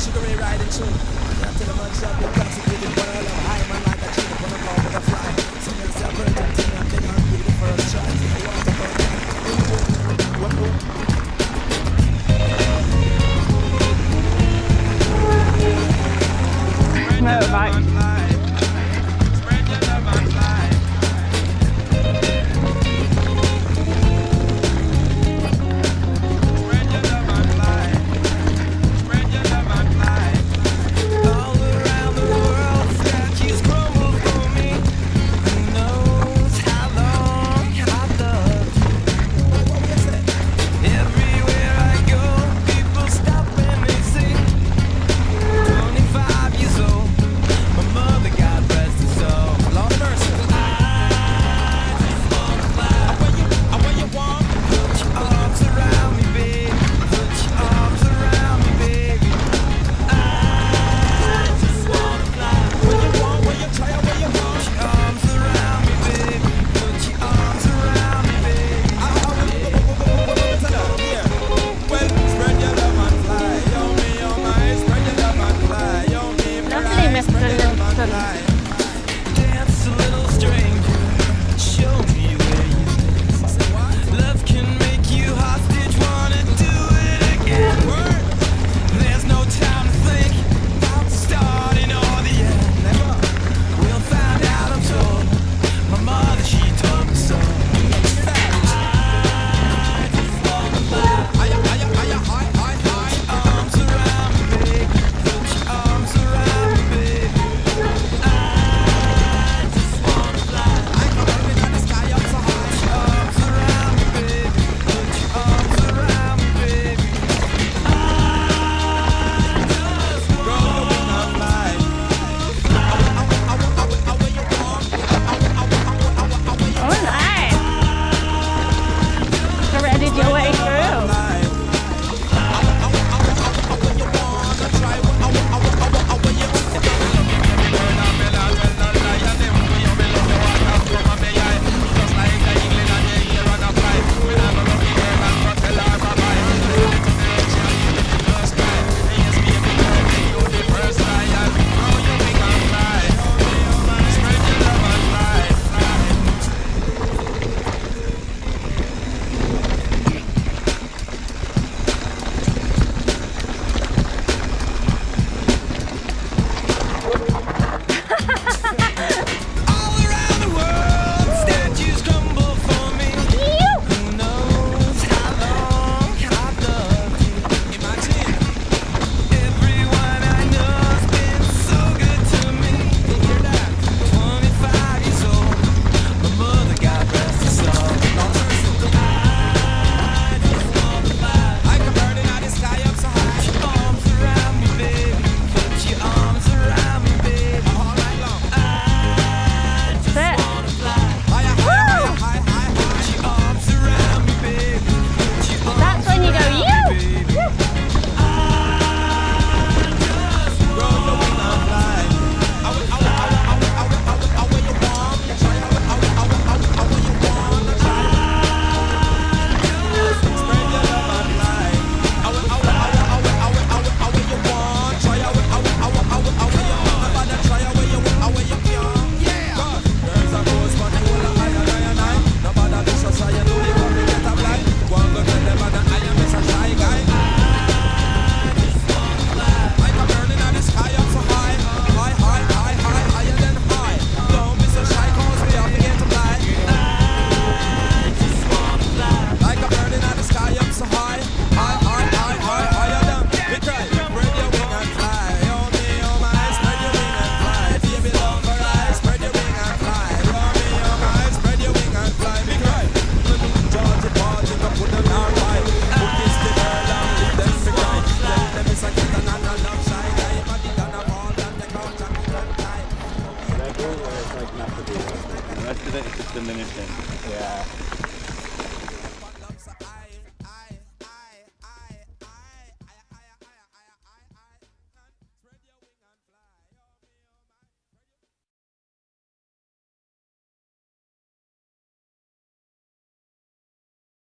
Sugary riding soon. Yeah, to the man, shall give consecrated. one I love high man like a chicken, but I'm with a fly. See myself, it's just diminishing. Yeah.